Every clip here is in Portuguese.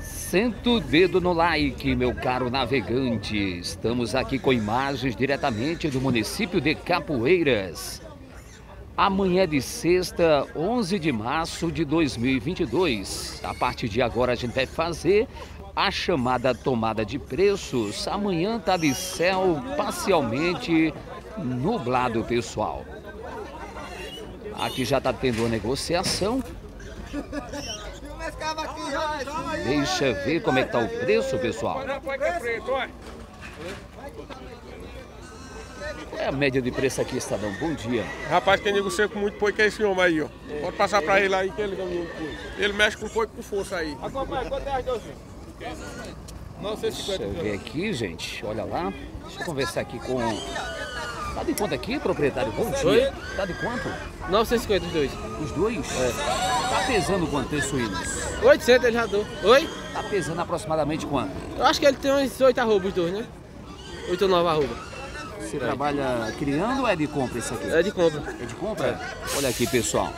Senta o dedo no like, meu caro navegante. Estamos aqui com imagens diretamente do município de Capoeiras. Amanhã de sexta, 11 de março de 2022. A partir de agora a gente vai fazer a chamada tomada de preços. Amanhã tá de céu parcialmente nublado, pessoal. Aqui já tá tendo uma negociação. Deixa ver como é que tá o preço, pessoal. Qual é a média de preço aqui, Estadão? Bom dia. Rapaz, quem negocia com muito poico é esse homem aí, ó. Pode passar pra ele aí que ele ganhou Ele mexe com poico com força aí. Acompanha, quanto é Deixa eu ver aqui, gente. Olha lá. Deixa eu conversar aqui com... Tá de quanto aqui, proprietário? Bom dia. Oi? Tá de quanto? 950 os dois. Os dois? É. Tá pesando quanto tem suínos? 800 ele já deu. Oi? Tá pesando aproximadamente quanto? Eu acho que ele tem uns 8 arrobas os dois, né? 8 ou 9 arrobas. Você é. trabalha criando ou é de compra isso aqui? É de compra. É de compra? É. Olha aqui, pessoal.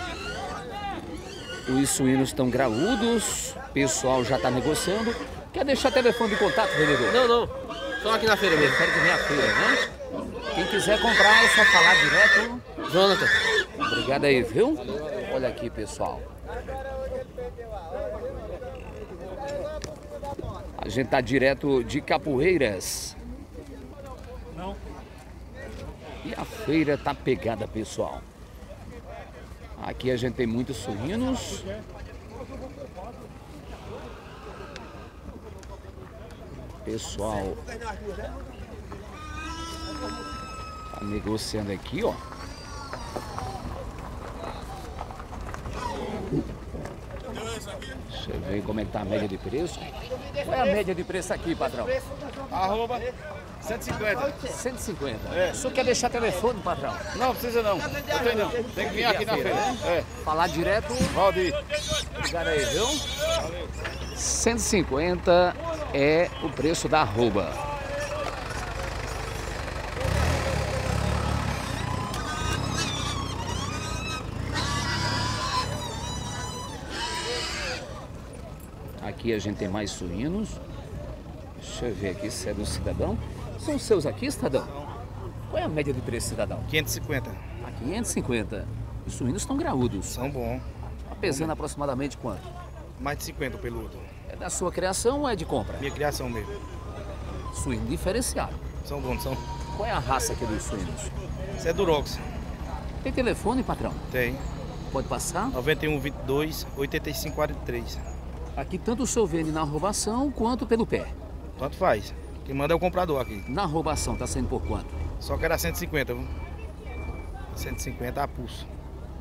Os suínos estão graúdos, o pessoal já está negociando. Quer deixar telefone de contato, vendedor? Não, não. Só aqui na feira mesmo. Quero que venha a feira, né? Quem quiser comprar é só falar direto. Jonathan. Obrigado aí, viu? Olha aqui, pessoal. A gente tá direto de Capoeiras. Não. E a feira tá pegada, pessoal. Aqui a gente tem muitos suínos. Pessoal negociando aqui, ó. Deixa eu ver como é que tá a média de preço. Qual é a média de preço aqui, patrão? Arroba 150. 150. É. O senhor quer deixar telefone, patrão? Não, precisa não. Eu tenho não. Tem que vir aqui na feira. É. Falar direto. Pode ir. Obrigado aí, viu? 150 é o preço da arroba. Aqui a gente tem mais suínos. Deixa eu ver aqui se é do cidadão. São os seus aqui, cidadão? Qual é a média de preço, cidadão? 550. A 550. Os suínos estão graúdos. São bons. Tá pesando aproximadamente quanto? Mais de 50 peludo. É da sua criação ou é de compra? Minha criação mesmo. Suíno diferenciado. São bons, são. Qual é a raça aqui dos suínos? Isso é Durox. Tem telefone, patrão? Tem. Pode passar? 91 22 85 43. Aqui tanto o senhor vende na roubação quanto pelo pé. Tanto faz. Quem manda é o comprador aqui. Na roubação tá saindo por quanto? Só que era 150, viu? 150 a pulso.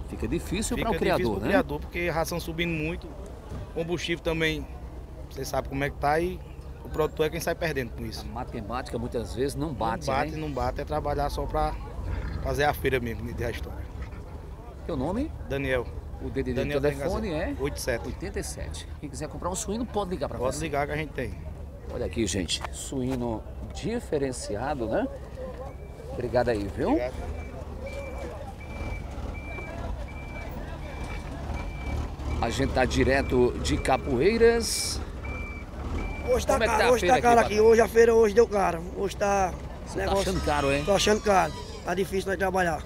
Fica difícil para o criador, pro né? criador, porque a ração subindo muito, combustível também, você sabe como é que tá e o produtor é quem sai perdendo com isso. A matemática muitas vezes não bate, Não bate, né? não bate, é trabalhar só para fazer a feira mesmo, de a história. Teu nome? Daniel. O DDD do telefone é 87. 87. Quem quiser comprar um suíno pode ligar para você. Pode ligar que a gente tem. Olha aqui, gente. Suíno diferenciado, né? Obrigado aí, viu? Obrigado. A gente tá direto de Capoeiras. Hoje tá, é caro, tá hoje tá caro aqui, aqui. Hoje a feira hoje deu caro. Hoje tá. Você negócio... tá achando caro, hein? Tô achando caro. Tá difícil nós trabalhar.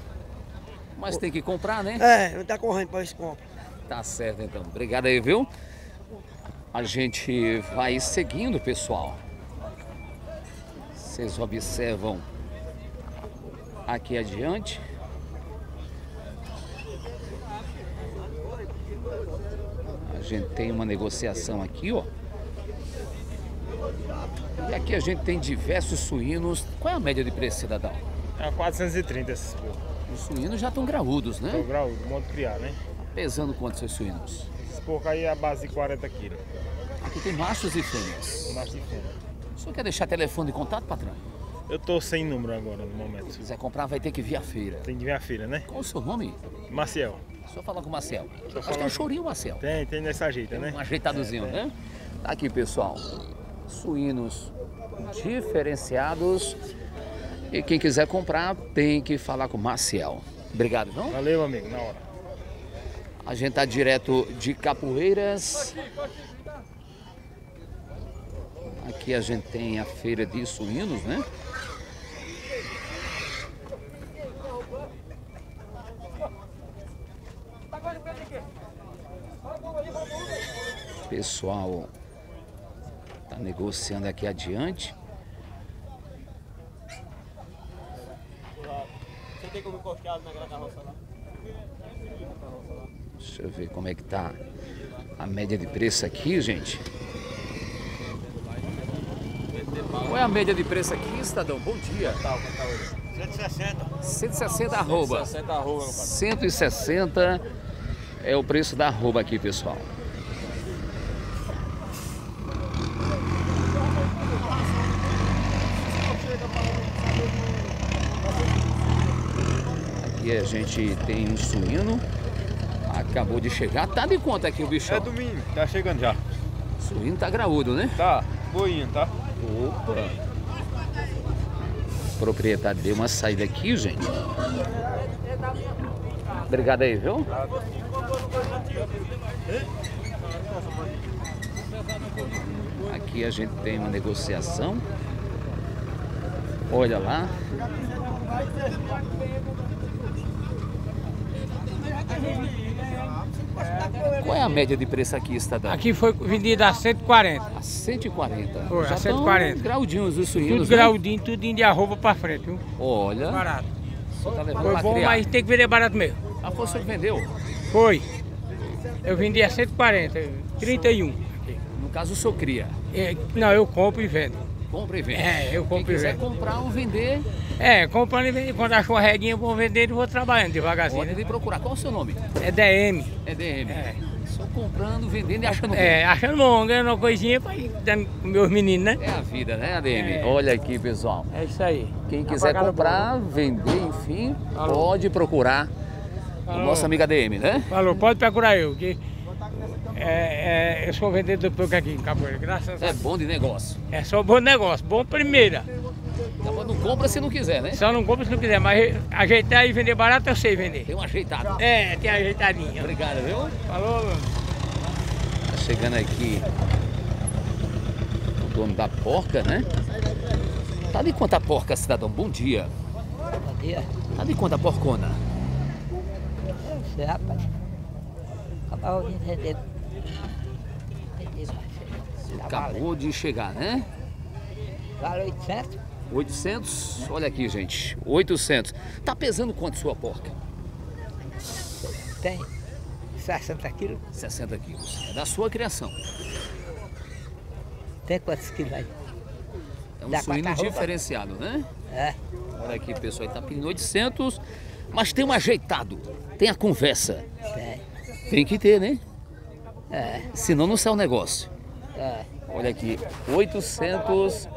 Mas tem que comprar, né? É, não tá correndo para esse compra. Tá certo então. Obrigado aí, viu? A gente vai seguindo, pessoal. Vocês observam aqui adiante. A gente tem uma negociação aqui, ó. E aqui a gente tem diversos suínos. Qual é a média de preço, cidadão? É 430 esses os suínos já estão graúdos, né? Estão graúdos, modo criar, né? Pesando quantos seus suínos? Esses porcos aí é a base de 40 quilos. Aqui tem machos e fêmeas. Machos e fêmeas. O senhor quer deixar telefone de contato, patrão? Eu tô sem número agora no momento. Se quiser comprar, vai ter que vir à feira. Tem que vir à feira, né? Qual o seu nome? Maciel. Só falar com o Marcel. Acho que tem um chorinho, Marcel. Tem, tem nessa ajeita, né? Um ajeitadozinho, é, né? Tá aqui, pessoal. Suínos diferenciados. E quem quiser comprar, tem que falar com o Marcel. Obrigado, não? Valeu, amigo, na hora. A gente tá direto de Capoeiras. Aqui a gente tem a feira de suínos, né? Pessoal tá negociando aqui adiante. Você tem como encostar na carroça lá? Deixa eu ver como é que tá a média de preço aqui, gente. Qual é a média de preço aqui, cidadão? Bom dia. 160. 160 arroba. 160 arroba, 160 é o preço da arroba aqui, pessoal. Aqui a gente tem um suíno. Acabou de chegar. Tá de conta aqui o bicho? É domingo, tá chegando já. O suíno tá graúdo, né? Tá, boinho, tá? Opa! O proprietário deu uma saída aqui, gente. Obrigado aí, viu? Aqui a gente tem uma negociação. Olha lá. Qual é a média de preço aqui, Estadão? Aqui foi vendida a 140. A 140? Foi, Já a 140. graudinhos os suínos, Tudo né? graudinho, tudo indo de arroba pra frente, viu? Olha. Barato. Tá foi bom, criar. mas tem que vender barato mesmo. A força vendeu? Foi. Eu vendi a 140, 31. No caso, o senhor cria? É, não, eu compro e vendo. Compra e vende? É, eu compro Quem e vendo. quiser comprar ou vender... É, comprando e vendendo. Quando achou a reguinha, eu vou vender e vou trabalhando devagarzinho. Pode né? procurar. Qual o seu nome? É DM. É DM. É. Comprando, vendendo e achando bom. É, achando bom, ganhando uma coisinha para ir dando com meus meninos, né? É a vida, né, ADM? É. Olha aqui, pessoal. É isso aí. Quem quiser comprar, vender, enfim, Falou. pode procurar o Falou. nosso amigo ADM, né? Falou, pode procurar eu, que é, é, eu sou vendedor de pouco aqui em Capoeira, graças a É Deus. bom de negócio. É só bom negócio, bom primeira. Então, não compra se não quiser, né? Só não compra se não quiser, mas ajeitar e vender barato eu sei vender. Tem um ajeitado. É, tem ajeitadinho. Obrigado, viu? Falou, meu. Chegando aqui o dono da porca, né? Tá de quanto a porca, cidadão? Bom dia. Bom dia. Tá de quanto a porcona? Eu sei, rapaz. Acabou de entender. Acabou de chegar, né? Vale 800? 800, olha aqui, gente. 800. Tá pesando quanto sua porca? Tem 60 quilos. 60 quilos. É da sua criação. Tem quantos quilos aí? É um Dá suíno diferenciado, né? É. Olha aqui, pessoal, tá pedindo 800, mas tem um ajeitado. Tem a conversa. Tem. Tem que ter, né? É. Senão não sai o negócio. É. Olha aqui, 800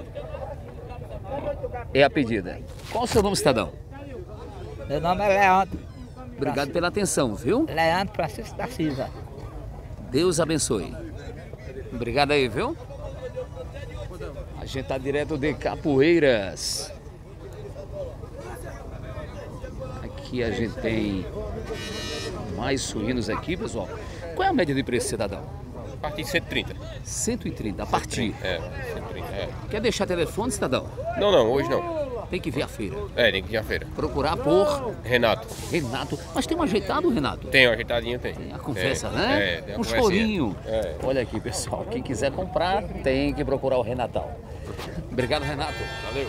é a pedida. Qual o seu nome, cidadão? Meu nome é Leandro. Obrigado pela atenção, viu? Leandro Francisco da Silva. Deus abençoe. Obrigado aí, viu? A gente tá direto de Capoeiras. Aqui a gente tem mais suínos aqui, pessoal. Qual é a média de preço, cidadão? A partir de 130. 130, a partir. É, 130. É. Quer deixar telefone, cidadão? Não, não, hoje não. Tem que ver a feira. É, tem que ir à feira. Procurar por Renato. Renato. Mas tem um ajeitado, Renato? Tem, um ajeitadinho tem. Tem a conversa, É, né? É, tem a um chorinho. É. Olha aqui, pessoal. Quem quiser comprar, tem que procurar o Renatão. Obrigado, Renato. Valeu.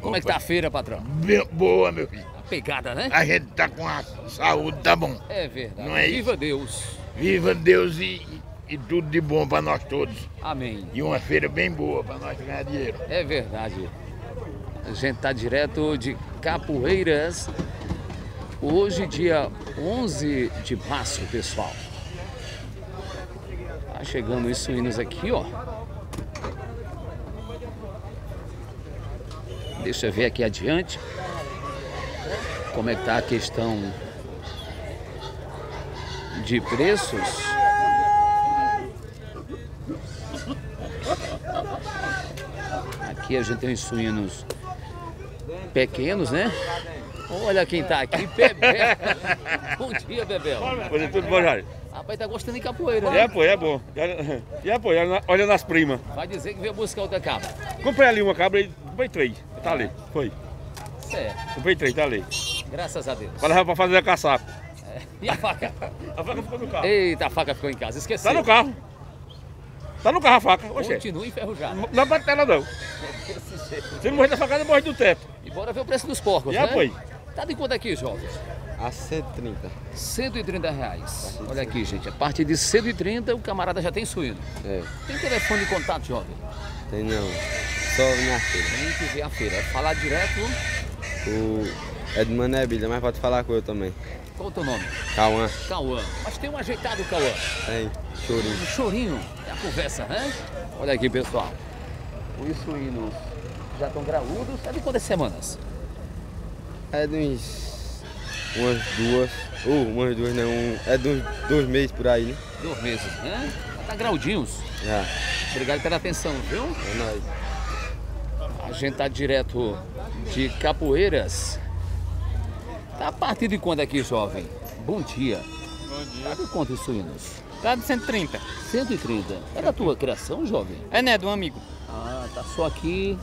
Como é que tá a feira, patrão? Meu- Boa, meu filho. A pegada, né? A gente tá com a saúde, tá bom. É verdade. Não é isso? Viva Deus. Viva Deus e, e tudo de bom pra nós todos. Amém. E uma feira bem boa pra nós ganhar dinheiro. É verdade. A gente tá direto de Capoeiras. Hoje, dia 11 de março, pessoal. Tá chegando os suínos aqui, ó. Deixa eu ver aqui adiante. Como é que tá a questão de preços. Aqui a gente tem os suínos pequenos, né? Olha quem tá aqui, Bebel. Bom dia, Bebel. Pois é, tudo bom, Jorge? Rapaz, tá gostando de capoeira, É, né? pô, é bom. E é, pô, olha, na- olha nas primas. Vai dizer que veio buscar outra cabra. Comprei ali uma cabra e comprei três. Tá ali, foi. Certo, Comprei três, tá ali. graças a Deus. Pra levar pra fazer a caçapa. E a faca? A faca ficou no carro. Eita, a faca ficou em casa, esqueci. Tá no carro. Tá no carro a faca. Oxê. Continua enferrujado. Não bate nela não. Se não morrer da facada, morre do teto. E bora ver o preço dos porcos, E né? apoio. Tá de quanto aqui, jovem? A 130. 130 reais. Olha aqui, gente. A partir de 130 o camarada já tem suíno. É, Tem telefone de contato, jovem? tem não. Só minha feira. Tem que ver a feira. Falar direto. O é de Manébilha, mas pode falar com eu também. Qual o teu nome? Cauã. Cauã. Mas tem um ajeitado, Cauã. Tem. Chorinho. Um chorinho. É a conversa, né? Olha aqui, pessoal. Os suínos já estão graúdos. É de quantas semanas? É de uns. Umas duas. Ou umas duas não. um- é de uns dois meses por aí, né? Dois meses, né? Já tá graudinhos. Já. Obrigado pela atenção, viu? É nóis. A gente tá direto de Capoeiras. Tá a partir de quando aqui, jovem? Bom dia. Bom dia. Tá de quantos suínos? Tá de 130. 130. É da tua criação, jovem? É, né? De um amigo. Ah, tá só aqui,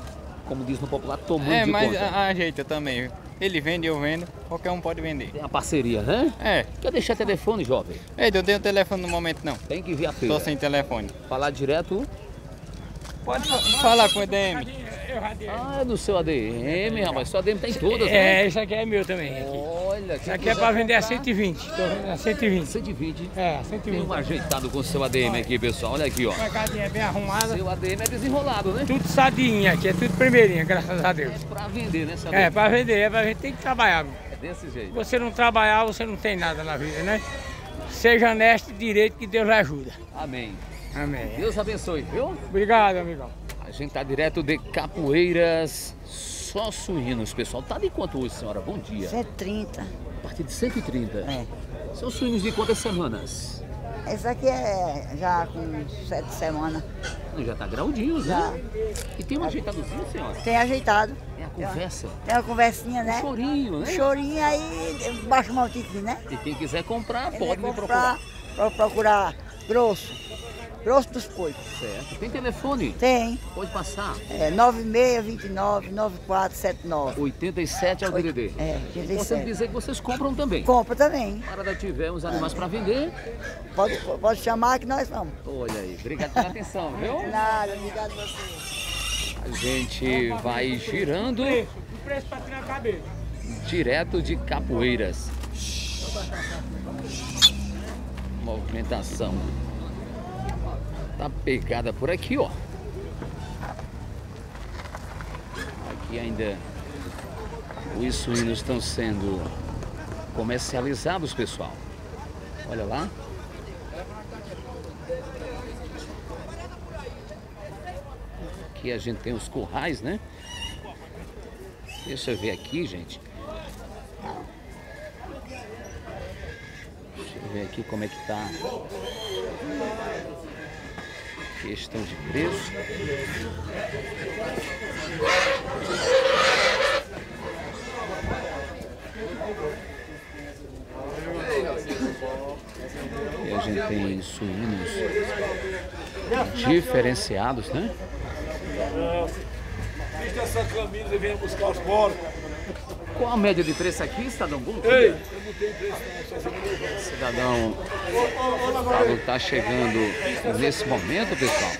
como diz no popular, tomando É, de mas conta. a- ajeita também. Ele vende, eu vendo. Qualquer um pode vender. Tem a parceria, né? É. Quer deixar telefone, jovem? Ei, eu dei o telefone no momento não. Tem que vir a feira. Tô sem telefone. Falar direto. Pode fa- falar com o EDM. Ah, é do seu ADM, rapaz. Seu ADM tem todas, É, né? isso aqui é meu também. Aqui. Olha, Isso aqui é para vender a 120. Tô vendendo a 120. 120. É, Tem 120. um ajeitado com o seu ADM aqui, pessoal. Olha aqui, ó. A mercadinha bem arrumada. Seu ADM é desenrolado, né? Tudo sadinha aqui, é tudo primeirinha, graças a Deus. Pra vender, né, É, para vender, é para vender, tem que trabalhar. É desse jeito. Você não trabalhar, você não tem nada na vida, né? Seja honesto e direito que Deus lhe ajuda. Amém. Amém. Deus abençoe, viu? Obrigado, amigão. A gente tá direto de Capoeiras, só suínos, pessoal. Tá de quanto hoje, senhora? Bom dia. 130. A partir de 130. É. São suínos de quantas semanas? Esse aqui é já com sete semanas. Já tá graudinhos, Já. né? E tem um ajeitadozinho, senhora? Tem ajeitado. É a conversa. Tem uma conversinha, né? Um chorinho, né? Chorinho aí, baixa o maltiquinho, né? E quem quiser comprar, pode quer me procurar. Procurar grosso. Grosso dos porcos. Certo. Tem telefone? Tem. Pode passar. É 9629 9479. 87 é o DDD. É, Importante 87. dizer que vocês compram também. Compra também. Para tiver uns animais para vender, Pode, pode chamar que nós vamos. olha aí. Obrigado pela atenção, viu? Nada, obrigado a você. A gente vai girando O preço para tirar a cabeça. direto de Capoeiras. Movimentação. Tá pegada por aqui, ó. Aqui ainda os suínos estão sendo comercializados, pessoal. Olha lá. Aqui a gente tem os currais, né? Deixa eu ver aqui, gente. Deixa eu ver aqui como é que tá. Questão de preço. E a gente tem suínos diferenciados, né? Vista essa camisa e venha buscar os porcos. Qual a média de preço aqui, cidadão? Bom dia. Ei, eu não tenho preço não, só se Cidadão Paulo está chegando nesse momento, pessoal.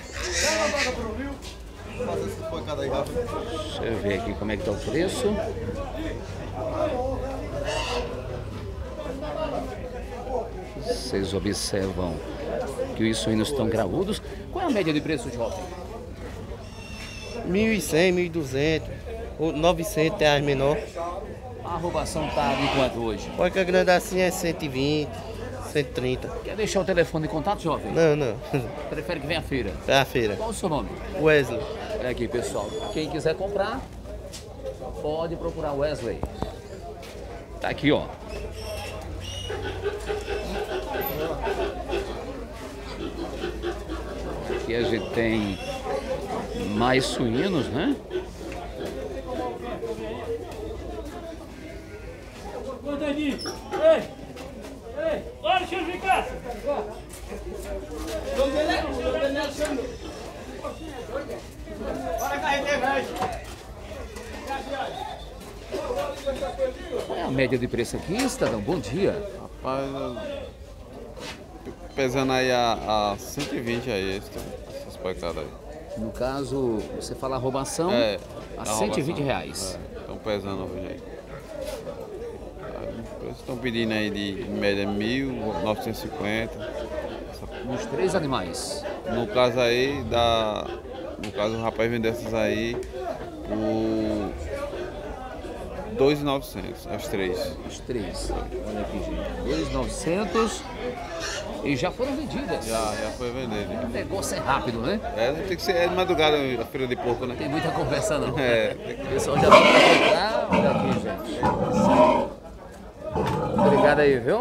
Deixa eu ver aqui como é que tá o preço. Vocês observam que os suínos estão graúdos. Qual é a média de preço, jovem? 1.100, 1.200, ou 900 reais menor. A arrobação tá de quanto hoje? Pode grande assim é 120, 130. Quer deixar o telefone de contato, jovem? Não, não. Prefere que venha à feira? É a feira. Qual o seu nome? Wesley. Olha aqui, pessoal. Quem quiser comprar, pode procurar Wesley. Tá aqui, ó. Aqui a gente tem mais suínos, né? Ei, ei, olha, deixa eu ficar. Qual é a média de preço aqui, cidadão? Bom dia. Rapaz, pesando aí a, a 120 aí, essas pecadas aí. No caso, você fala arrobação É, a a 120 arrobação. reais. Estão pesando hoje aí. Estão pedindo aí de em média 1.950. Nos três animais. No caso aí, da, no caso o rapaz vendeu essas aí por 2.900, as três. Os três. Olha aqui, gente. 2,900 e já foram vendidas. Já, já foi vendido. O negócio é rápido, né? É, tem que ser é de madrugada a feira de porco, né? Tem muita conversa não. É, O pessoal já vai pra comprar. Olha aqui, gente. Obrigado aí, viu?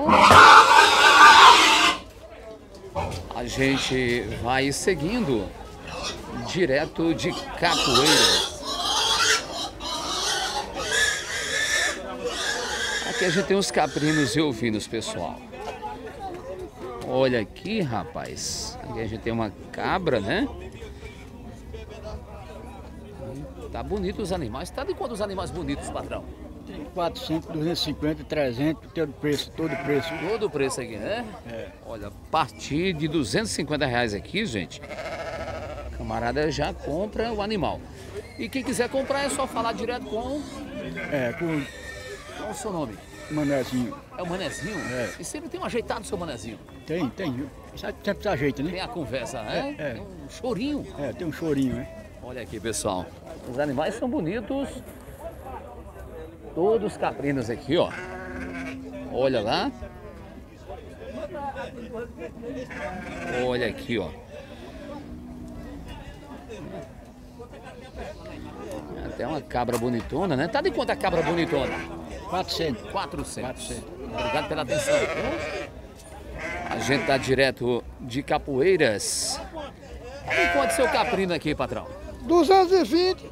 A gente vai seguindo direto de Capoeira. Aqui a gente tem uns caprinos e ovinos, pessoal. Olha aqui, rapaz. Aqui a gente tem uma cabra, né? Tá bonito os animais. Tá de quanto os animais bonitos, patrão? Tem 400, 250, 300, todo preço, todo preço. Todo o preço aqui, né? É. Olha, a partir de 250 reais aqui, gente, camarada já compra o animal. E quem quiser comprar é só falar direto com... É, com Qual o seu nome? manezinho. É o Manezinho? É. E sempre tem um ajeitado, seu Manezinho. Tem, tem. Sempre se ajeita, né? Tem a conversa, né? É, é. Tem um chorinho. É, tem um chorinho, né? Olha aqui, pessoal. Os animais são bonitos. Todos caprinos aqui, ó. Olha lá. Olha aqui, ó. Até uma cabra bonitona, né? Tá de quanto a cabra bonitona? 400. 400. Obrigado pela atenção. A gente tá direto de Capoeiras. E quanto seu caprino aqui, patrão? 220,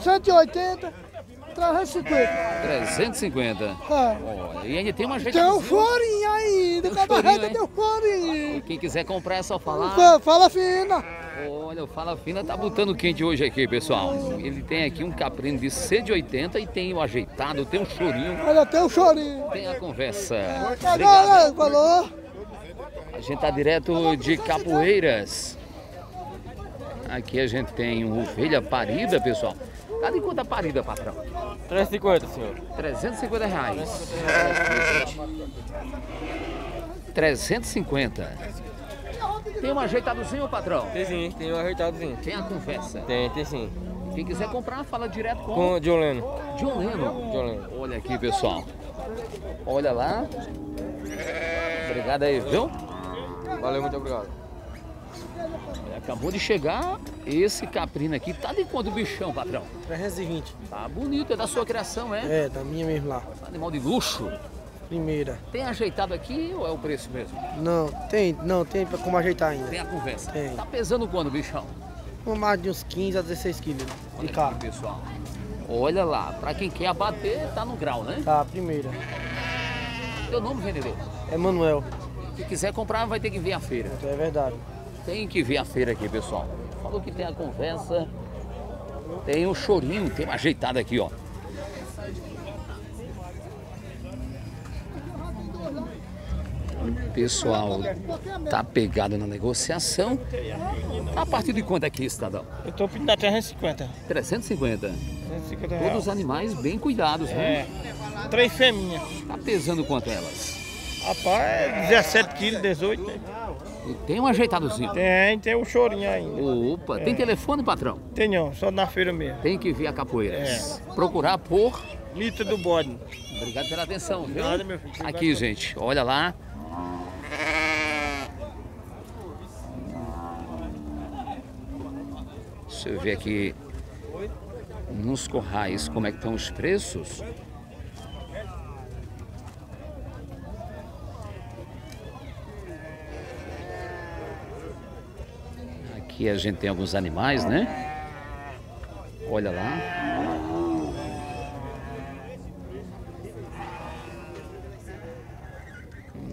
180, 350. 350. É. Olha, e ainda tem uma gente. Tem um chorinho ainda, Tem cada reta tem um chorinho. Quem quiser comprar é só falar. Fa- Fala fina. Olha, o Fala Fina tá botando quente hoje aqui, pessoal. Ele tem aqui um caprino de 180 e tem o ajeitado, tem um chorinho, Olha, tem um chorinho. tem a conversa. Agora, Obrigado. falou. A gente tá direto de Capoeiras. Aqui a gente tem ovelha parida, pessoal. Tá de quanto a parida, patrão? 350, senhor. 350 reais. 350. Tem um ajeitadozinho, patrão? Tem sim, tem um ajeitadozinho. Tem a conversa. Tem, tem sim. Quem quiser comprar, fala direto com, Com o John Leno. John. John Leno. Olha aqui, pessoal. Olha lá. Obrigado aí, viu? Valeu, muito obrigado. Olha, Acabou de chegar esse caprino aqui. Tá de quanto o bichão, patrão? 320. Tá bonito, é da sua criação, é? É, da minha mesmo lá. Animal de luxo. Primeira. Tem ajeitado aqui ou é o preço mesmo? Não, tem, não, tem como ajeitar ainda. Tem a conversa. Tem. Tá pesando quanto, bichão? Com mais de uns 15 a 16 quilos Olha de carro. aqui, pessoal. Olha lá, pra quem quer abater, tá no grau, né? Tá, primeira. Teu nome, vendedor? É Manuel. Se quiser comprar, vai ter que vir à feira. É verdade. Tem que vir à feira aqui, pessoal. Falou que tem a conversa, tem o chorinho, tem uma ajeitada aqui, ó. O pessoal tá pegado na negociação. A partir de quanto aqui, cidadão? Eu tô pedindo a 350. 350. 350 Todos os animais bem cuidados, né? É. Três fêmeas. Tá pesando quanto elas? Rapaz, é 17 quilos, 18. né? E tem um ajeitadozinho. Tem, tem um chorinho ainda. Opa, tem É. telefone, patrão? Tem não, só na feira mesmo. Tem que vir a Capoeiras. É. Procurar por. Mito do bode. Obrigado pela atenção, viu? Nada, meu filho. Aqui, gente, olha lá. Deixa eu ver aqui nos corrais como é que estão os preços. Aqui a gente tem alguns animais, né? Olha lá.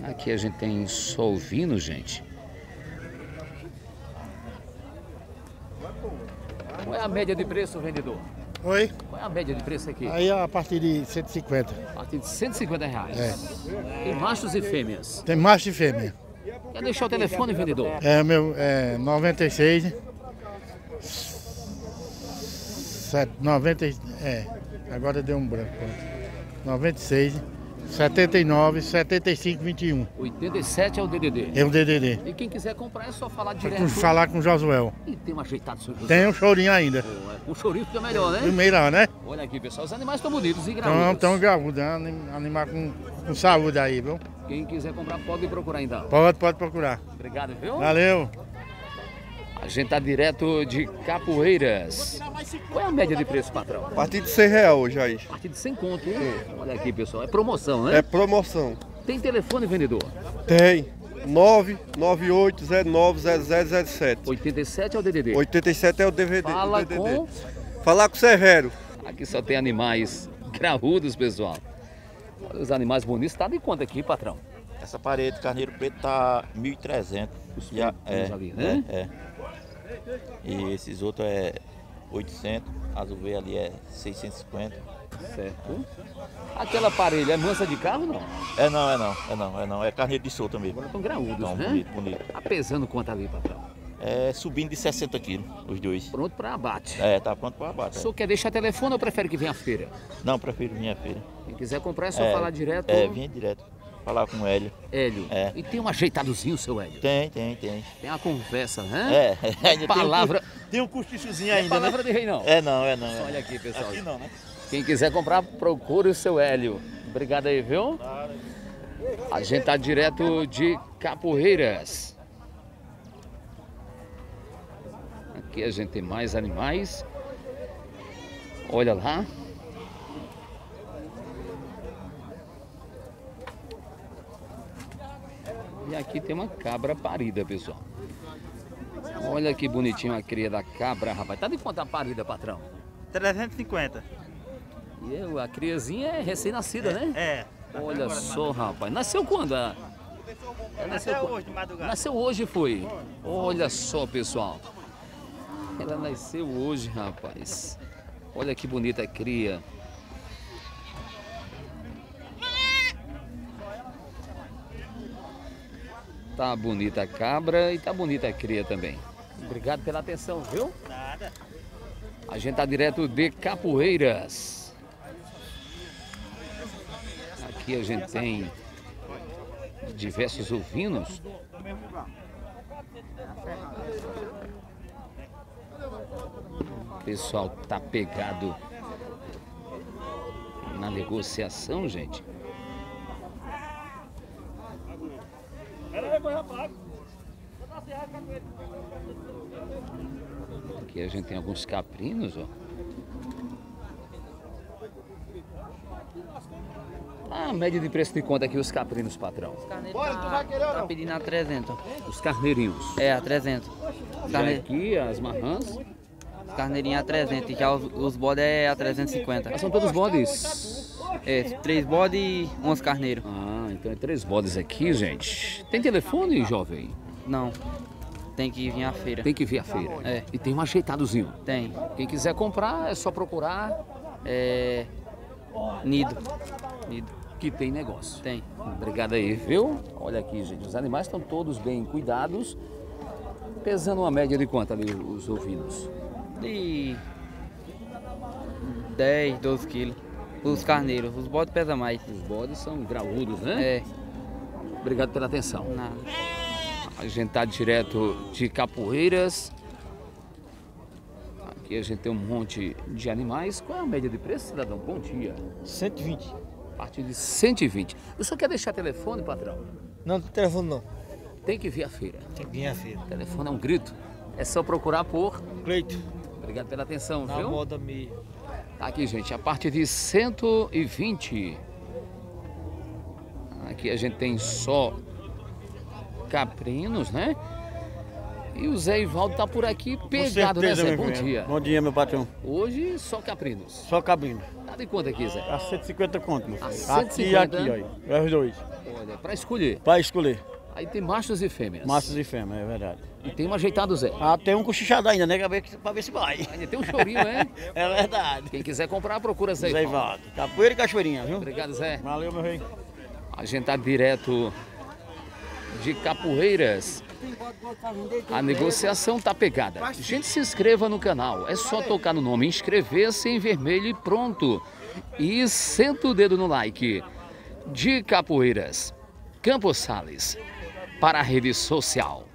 Aqui a gente tem só ovino, gente. Qual é a média de preço, vendedor? Oi? Qual é a média de preço aqui? Aí a partir de 150. A partir de 150 reais. É. Tem machos e fêmeas. Tem macho e fêmea. Quer deixar o telefone, vendedor? É meu é 96 sete- 90 é, agora deu um branco. 96 79 75 21. 87 é o DDD. É um DDD. E quem quiser comprar é só falar direto. falar com o Josuel. E tem um ajeitado, seu José. Tem um chorinho ainda. O chorinho fica melhor, né? Primeiro, né? Olha aqui, pessoal. Os animais estão bonitos e graúdos. então graúdo, animar com, com saúde aí, viu? Quem quiser comprar pode procurar então. Pode, pode procurar. Obrigado, viu? Valeu. A gente tá direto de Capoeiras. Qual é a média de preço, patrão? A partir de 100 real hoje aí. A partir de 100 conto, hein? Olha aqui, pessoal. É promoção, né? É promoção. Tem telefone, vendedor? Tem 998090007. 87 é o DDD. 87 é o DVD. Fala o DDD. com... Falar com o Severo. Aqui só tem animais graúdos, pessoal. Olha os animais bonitos. Tá de quanto aqui, patrão? Essa parede carneiro preto tá 1.300. Já, é, pretos ali, né? é, é. E esses outros é 800. Azul V ali é 650. Certo. Aquela parelha é mansa de carro não? É não, é não, é não, é não. É carneiro de solta mesmo. Estão graúdos, Então, né? bonito, bonito. Tá pesando quanto ali, patrão? É subindo de 60 quilos, os dois. Pronto para abate. É, tá pronto para O abate. é. senhor quer deixar telefone ou prefere que venha à feira? Não, prefiro minha filha. Quem quiser comprar é só falar direto. É, vinha direto. Falar com o Hélio. Hélio. É. E tem um ajeitadozinho, seu Hélio? Tem, tem, tem. Tem uma conversa, né? É, ainda tem um Palavra. cu- Tem um custichozinho Não é ainda, palavra né? de rei, não. É não, é não. é Olha aqui, pessoal. Aqui não, né? Quem quiser comprar, procure o seu Hélio. Obrigado aí, viu? A gente tá direto de Capoeiras. Aqui a gente tem mais animais. Olha lá. E aqui tem uma cabra parida, pessoal. Olha que bonitinho a cria da cabra, rapaz. Tá de quanto a parida, patrão? 350. E eu, a criazinha é recém-nascida, né? É. Olha só, rapaz. Nasceu quando? A... Ela Nasceu quando? hoje, de madrugada. Nasceu hoje, foi. Olha só, pessoal. Ela nasceu hoje, rapaz. Olha que bonita a cria. Tá bonita a cabra e tá bonita a cria também. Obrigado pela atenção, viu? Nada. A gente tá direto de Capoeiras. Aqui a gente tem diversos ovinos. O pessoal tá pegado na negociação, gente. Aqui a gente tem alguns caprinos, ó. A média de preço de conta aqui os caprinos, patrão. Tá pedindo a 300. Os carneirinhos. É, a 300. E Carne... aqui as marrãs. Carneirinho a 300. Já os, os bodes é a 350. Ah, são todos bodes? É, três bodes e 11 carneiros. Ah, então é três bodes aqui, gente. Tem telefone, jovem? Não. Tem que vir à feira. Tem que vir à feira. É. E tem um ajeitadozinho. Tem. Quem quiser comprar é só procurar. É. Nido. Nido. Que tem negócio. Tem. Obrigado aí, viu? Olha aqui, gente. Os animais estão todos bem cuidados. Pesando uma média de quanto ali os ovinos? De 10, 12 quilos. Os carneiros. Os bodes pesam mais. Os bodes são graúdos, né? É. Obrigado pela atenção. Nada. A gente tá direto de Capoeiras. Aqui a gente tem um monte de animais. Qual é a média de preço, cidadão? Bom dia. 120. A partir de 120. O senhor quer deixar telefone, patrão? Não, não tem telefone não. Tem que vir à feira. Tem que vir à feira. Telefone é um grito. É só procurar por. Cleito. Obrigado pela atenção, Na viu? moda meia. Tá aqui, gente, a partir de 120. Aqui a gente tem só caprinos, né? E o Zé Ivaldo tá por aqui pegado, né, certeza, Zé? meu Bom filho. dia. Bom dia, meu patrão. Hoje só caprinos. Só cabrino. Tá de quanto aqui, Zé? A 150 conto, meu A filho. 150? Aqui e aqui, ó. É os dois. Olha, pra escolher. Pra escolher. Aí tem machos e fêmeas. Machos e fêmeas, é verdade. E tem um ajeitado Zé. Ah, tem um cochichado ainda, né? Pra ver, pra ver se vai. Ainda tem um chorinho, é? é verdade. Quem quiser comprar, procura Zé. Zé Ivaldo. Capoeira e cachoeirinha, viu? Obrigado, Zé. Valeu, meu rei. A gente tá direto de Capoeiras. A negociação tá pegada. Gente, se inscreva no canal. É só tocar no nome, inscrever-se em vermelho e pronto. E senta o dedo no like. De Capoeiras, Campos Sales, para a rede social.